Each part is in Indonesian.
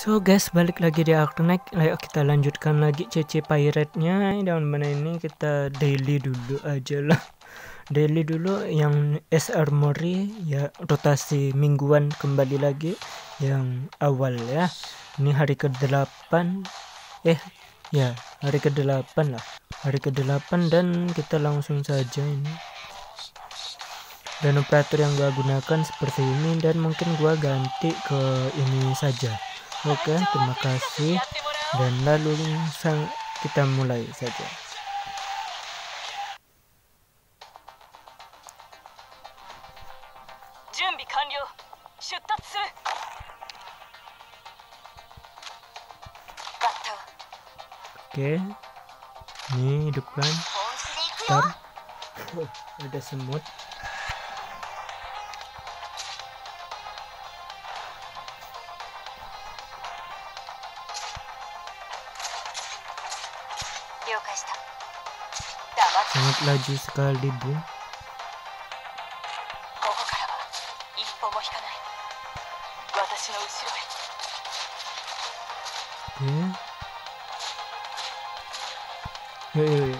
So guys, balik lagi di Arknight. Ayo kita lanjutkan lagi CC Pirate-nya. Dan mana ini kita daily dulu aja lah. Daily dulu yang S Armory ya rotasi mingguan kembali lagi yang awal ya. Ini hari ke-8 eh ya, hari ke-8 lah. Hari ke-8 dan kita langsung saja ini. Dan operator yang gua gunakan seperti ini dan mungkin gua ganti ke ini saja Oke, terima kasih. Dan lalu sang kita mulai saja. Oke, ini depan. Ntar, ada semut. sangat laju sekali bu ya ya ya ya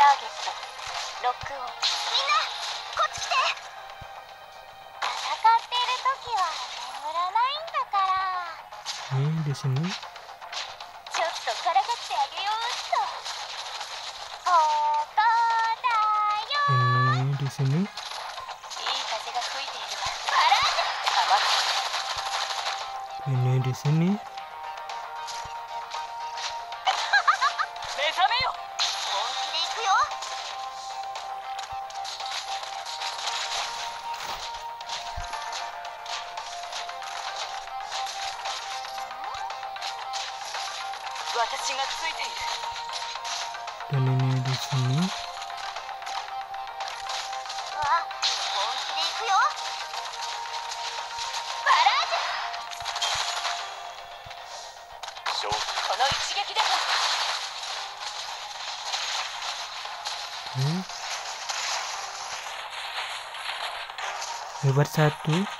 ターゲットロックオン eh di sini からかってあげようっと。ここだよ。ini di sini いい風が吹いているわパラー ini di sini 目覚めよ。本気で行くよ私がついている。ダメねですねこえ？lebar satu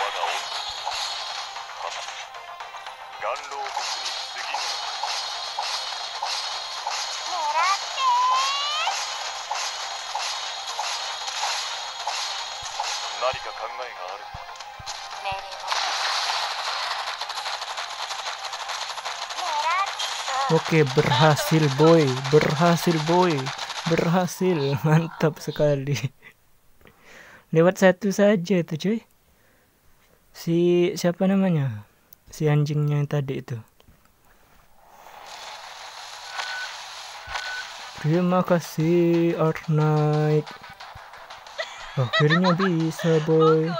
Oke berhasil boy. berhasil boy. berhasil. Mantap sekali. Lewat satu saja itu cuy. Si siapa namanya? Si anjingnya yang tadi itu. Terima kasih Oh, couldn't you be boy?